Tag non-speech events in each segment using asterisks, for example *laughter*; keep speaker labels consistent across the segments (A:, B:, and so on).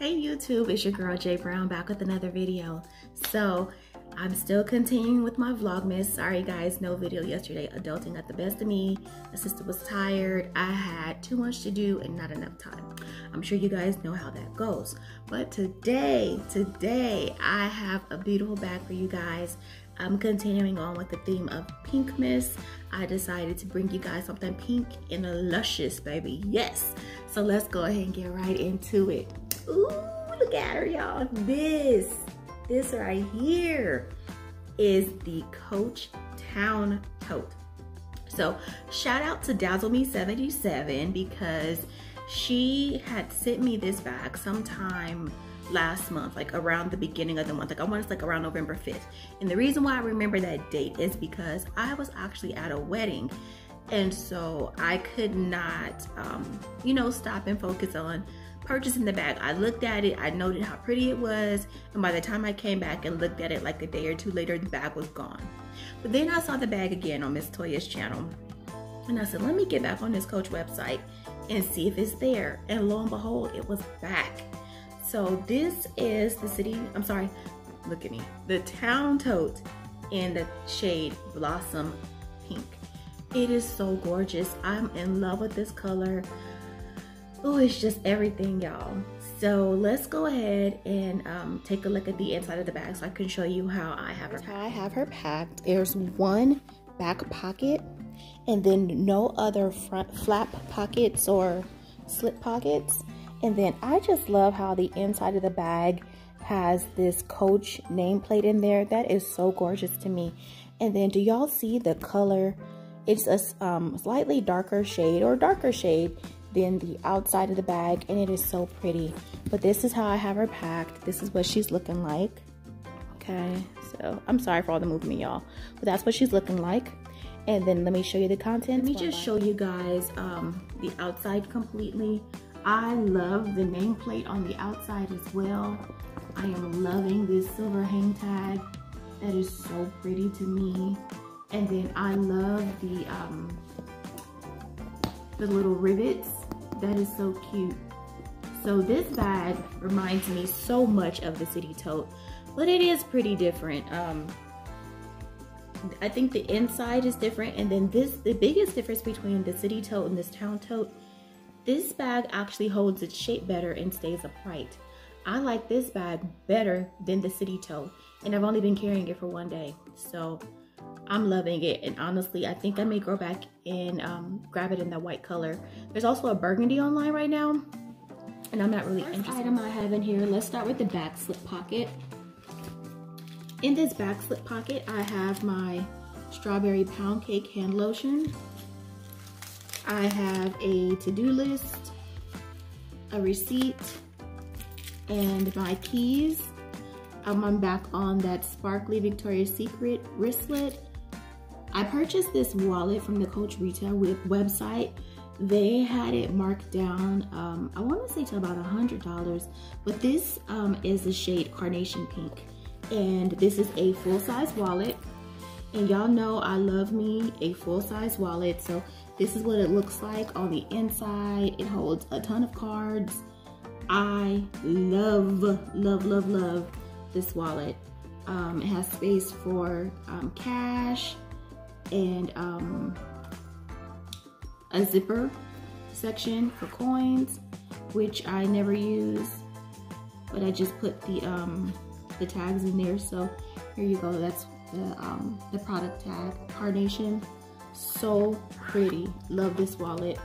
A: Hey YouTube, it's your girl Jay Brown back with another video. So I'm still continuing with my Vlogmas. Sorry guys, no video yesterday. Adulting got the best of me. My sister was tired. I had too much to do and not enough time. I'm sure you guys know how that goes. But today, today, I have a beautiful bag for you guys. I'm continuing on with the theme of Pinkmas. I decided to bring you guys something pink and luscious, baby. Yes. So let's go ahead and get right into it. Ooh, look at her, y'all. This, this right here is the Coach Town Tote. So shout out to Dazzle Me 77 because she had sent me this bag sometime last month, like around the beginning of the month. Like I want to like around November 5th. And the reason why I remember that date is because I was actually at a wedding. And so I could not, um, you know, stop and focus on purchasing the bag. I looked at it, I noted how pretty it was, and by the time I came back and looked at it like a day or two later, the bag was gone. But then I saw the bag again on Miss Toya's channel, and I said, let me get back on this Coach website and see if it's there. And lo and behold, it was back. So this is the city, I'm sorry, look at me, the Town Tote in the shade Blossom Pink. It is so gorgeous. I'm in love with this color. Oh, it's just everything, y'all. So let's go ahead and um, take a look at the inside of the bag so I can show you how I have her. How I have her packed. There's one back pocket and then no other front flap pockets or slip pockets. And then I just love how the inside of the bag has this Coach nameplate in there. That is so gorgeous to me. And then do y'all see the color? It's a um, slightly darker shade or darker shade than the outside of the bag and it is so pretty. But this is how I have her packed. This is what she's looking like. Okay, so I'm sorry for all the movement, y'all. But that's what she's looking like. And then let me show you the content. Let me just show you guys um, the outside completely. I love the nameplate on the outside as well. I am loving this silver hang tag. That is so pretty to me. And then I love the um, the little rivets that is so cute. So this bag reminds me so much of the City Tote, but it is pretty different. Um, I think the inside is different and then this, the biggest difference between the City Tote and this Town Tote, this bag actually holds its shape better and stays upright. I like this bag better than the City Tote and I've only been carrying it for one day. So I'm loving it. And honestly, I think I may go back and um, grab it in that white color. There's also a burgundy online right now. And I'm not really First interested. item I have in here, let's start with the back slip pocket. In this back slip pocket, I have my strawberry pound cake hand lotion. I have a to-do list, a receipt, and my keys. I'm back on that sparkly Victoria's Secret wristlet I purchased this wallet from the Coach Retail website. They had it marked down, um, I want to say to about a $100, but this um, is the shade Carnation Pink. And this is a full-size wallet. And y'all know I love me a full-size wallet. So this is what it looks like on the inside. It holds a ton of cards. I love, love, love, love this wallet. Um, it has space for um, cash, and um, a zipper section for coins, which I never use, but I just put the um, the tags in there. So here you go. That's the um, the product tag, Carnation. So pretty. Love this wallet.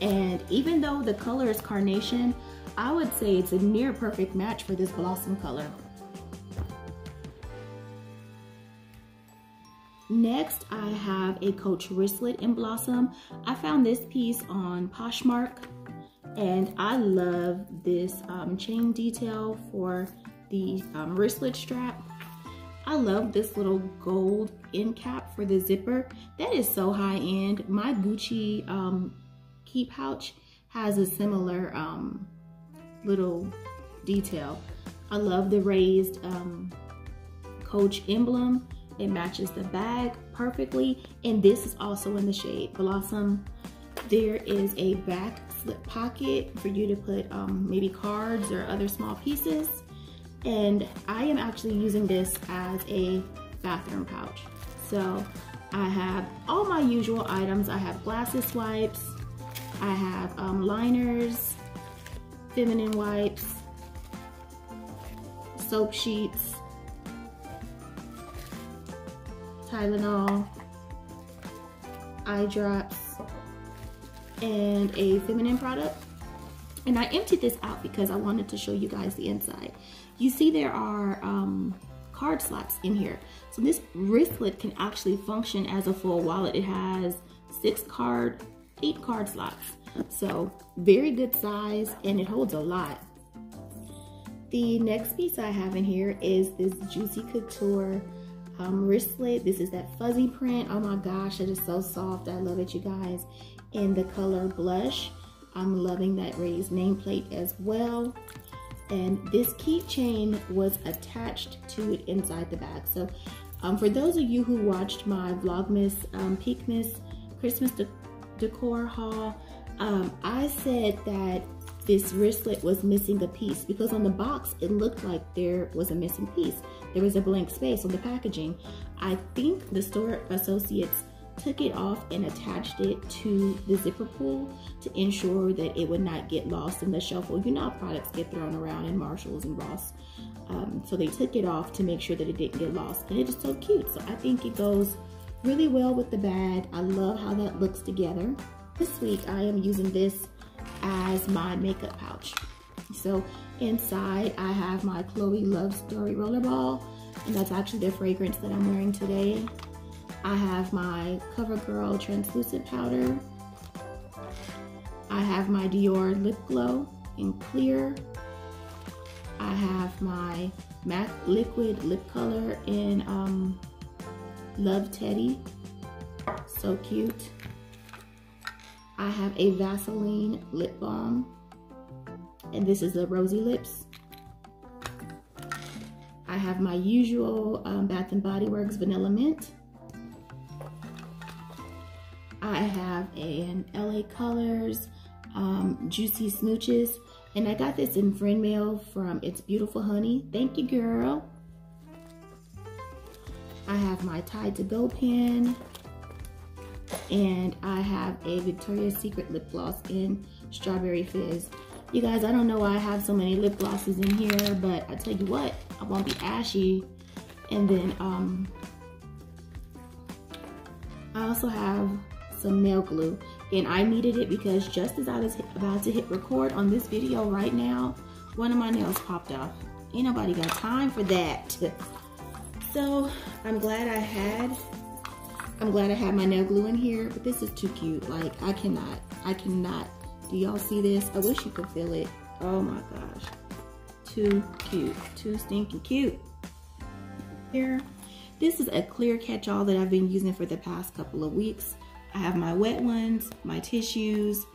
A: And even though the color is Carnation, I would say it's a near perfect match for this blossom color. Next, I have a Coach wristlet in Blossom. I found this piece on Poshmark and I love this um, chain detail for the um, wristlet strap. I love this little gold end cap for the zipper. That is so high end. My Gucci um, key pouch has a similar um, little detail. I love the raised um, Coach emblem it matches the bag perfectly. And this is also in the shade Blossom. There is a back slip pocket for you to put um, maybe cards or other small pieces. And I am actually using this as a bathroom pouch. So I have all my usual items. I have glasses wipes, I have um, liners, feminine wipes, soap sheets, Tylenol, eye drops, and a feminine product. And I emptied this out because I wanted to show you guys the inside. You see there are um, card slots in here. So this wristlet can actually function as a full wallet. It has six card, eight card slots. So very good size and it holds a lot. The next piece I have in here is this Juicy Couture um, wristlet. This is that fuzzy print. Oh my gosh, it is so soft. I love it, you guys. In the color blush. I'm loving that raised nameplate as well. And this keychain was attached to it inside the bag. So um, for those of you who watched my Vlogmas um, Pinkmas Christmas de decor haul, um, I said that this wristlet was missing a piece because on the box it looked like there was a missing piece. There was a blank space on the packaging. I think the store associates took it off and attached it to the zipper pull to ensure that it would not get lost in the shuffle. You know products get thrown around in Marshalls and Ross. Um, so they took it off to make sure that it didn't get lost. And it is so cute. So I think it goes really well with the bag. I love how that looks together. This week I am using this as my makeup pouch. So inside I have my Chloe Love Story Rollerball and that's actually the fragrance that I'm wearing today. I have my CoverGirl Translucent Powder. I have my Dior Lip Glow in clear. I have my MAC Liquid Lip Color in um, Love Teddy. So cute. I have a Vaseline lip balm. And this is the Rosy Lips. I have my usual um, Bath & Body Works Vanilla Mint. I have an LA Colors um, Juicy Smooches. And I got this in friend mail from It's Beautiful Honey. Thank you, girl. I have my Tide to Go pen and I have a Victoria's Secret lip gloss in Strawberry Fizz. You guys, I don't know why I have so many lip glosses in here, but I tell you what, I won't be ashy. And then um, I also have some nail glue. And I needed it because just as I was about to hit record on this video right now, one of my nails popped off. Ain't nobody got time for that. *laughs* So I'm glad I had I'm glad I have my nail glue in here, but this is too cute. Like, I cannot, I cannot. Do y'all see this? I wish you could feel it. Oh my gosh. Too cute, too stinking cute. Here, this is a clear catch-all that I've been using for the past couple of weeks. I have my wet ones, my tissues,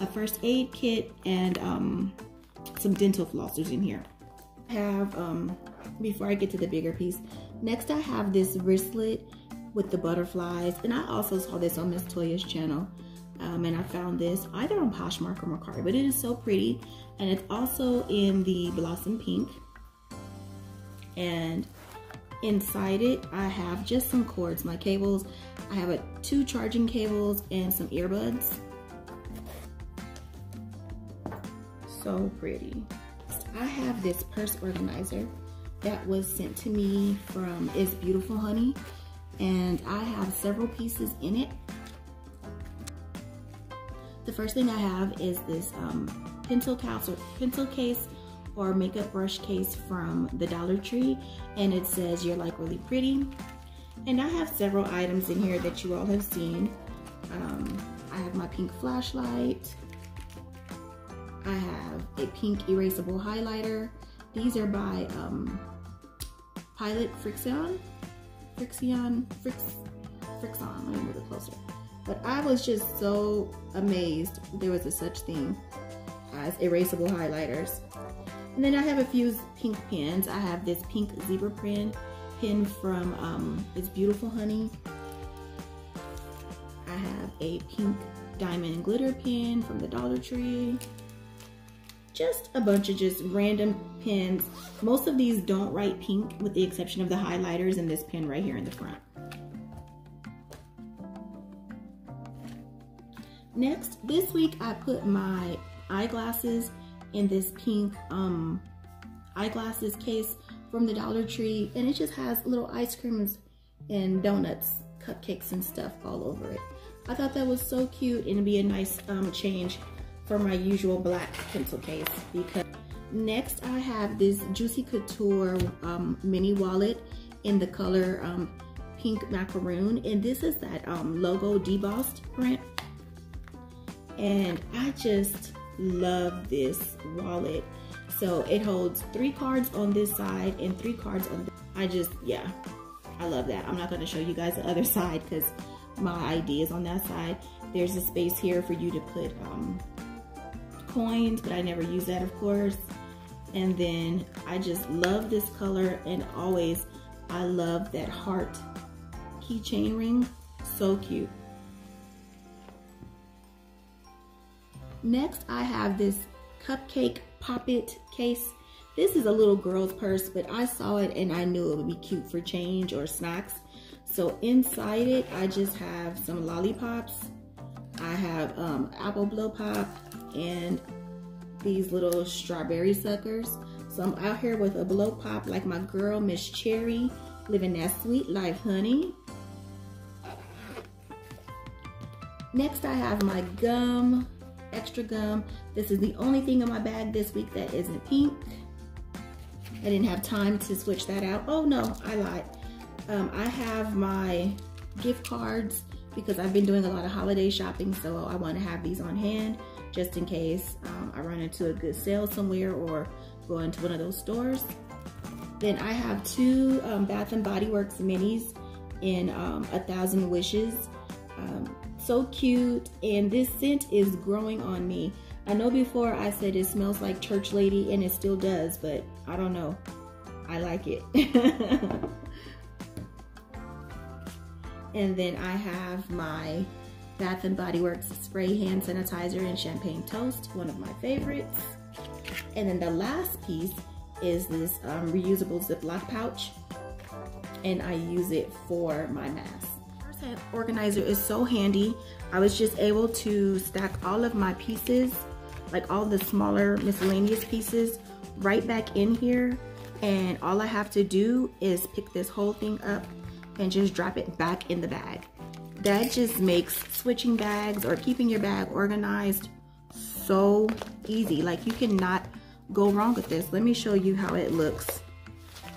A: a first aid kit, and um, some dental flossers in here. I have, um, before I get to the bigger piece, next I have this wristlet with the butterflies. And I also saw this on Miss Toya's channel. Um, and I found this either on Poshmark or Mercari, but it is so pretty. And it's also in the Blossom Pink. And inside it, I have just some cords, my cables. I have a, two charging cables and some earbuds. So pretty. I have this purse organizer that was sent to me from It's Beautiful Honey and I have several pieces in it. The first thing I have is this um, pencil, case or, pencil case or makeup brush case from the Dollar Tree and it says you're like really pretty. And I have several items in here that you all have seen. Um, I have my pink flashlight. I have a pink erasable highlighter. These are by um, Pilot Frixion. Frixion, Frix, Frixon, let me move it closer. But I was just so amazed there was a such thing as erasable highlighters. And then I have a few pink pens. I have this pink zebra pen, pen from um, It's Beautiful Honey. I have a pink diamond glitter pin from the Dollar Tree. Just a bunch of just random pins. Most of these don't write pink with the exception of the highlighters and this pin right here in the front. Next, this week I put my eyeglasses in this pink um, eyeglasses case from the Dollar Tree and it just has little ice creams and donuts, cupcakes and stuff all over it. I thought that was so cute and it'd be a nice um, change for my usual black pencil case because next I have this Juicy Couture um, mini wallet in the color um, pink macaroon and this is that um, logo debossed print and I just love this wallet so it holds three cards on this side and three cards on the, I just, yeah, I love that. I'm not gonna show you guys the other *laughs* side because my ID is on that side. There's a space here for you to put um, coins, but I never use that, of course. And then I just love this color and always I love that heart keychain ring. So cute. Next, I have this cupcake pop it case. This is a little girl's purse, but I saw it and I knew it would be cute for change or snacks. So inside it, I just have some lollipops. I have um, apple blow pop and these little strawberry suckers. So I'm out here with a blow pop like my girl, Miss Cherry, living that sweet life, honey. Next, I have my gum extra gum. This is the only thing in my bag this week that isn't pink. I didn't have time to switch that out. Oh no, I lied. Um, I have my gift cards because I've been doing a lot of holiday shopping, so I want to have these on hand just in case um, I run into a good sale somewhere or go into one of those stores. Then I have two um, Bath and Body Works minis in um, A Thousand Wishes. Um, so cute and this scent is growing on me. I know before I said it smells like church lady and it still does but I don't know. I like it. *laughs* And then I have my Bath and Body Works spray hand sanitizer and champagne toast one of my favorites. And then the last piece is this um, reusable Ziploc pouch and I use it for my mask organizer is so handy. I was just able to stack all of my pieces, like all the smaller miscellaneous pieces, right back in here. And all I have to do is pick this whole thing up and just drop it back in the bag. That just makes switching bags or keeping your bag organized so easy. Like you cannot go wrong with this. Let me show you how it looks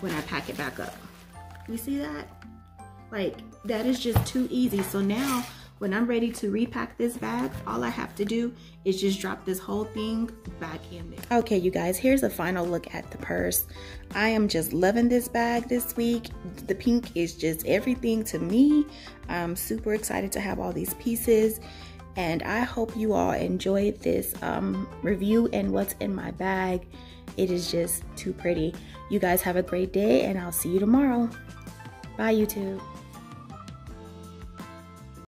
A: when I pack it back up. You see that? Like that is just too easy. So now when I'm ready to repack this bag, all I have to do is just drop this whole thing back in there. Okay, you guys, here's a final look at the purse. I am just loving this bag this week. The pink is just everything to me. I'm super excited to have all these pieces and I hope you all enjoyed this um, review and what's in my bag. It is just too pretty. You guys have a great day and I'll see you tomorrow. Bye YouTube.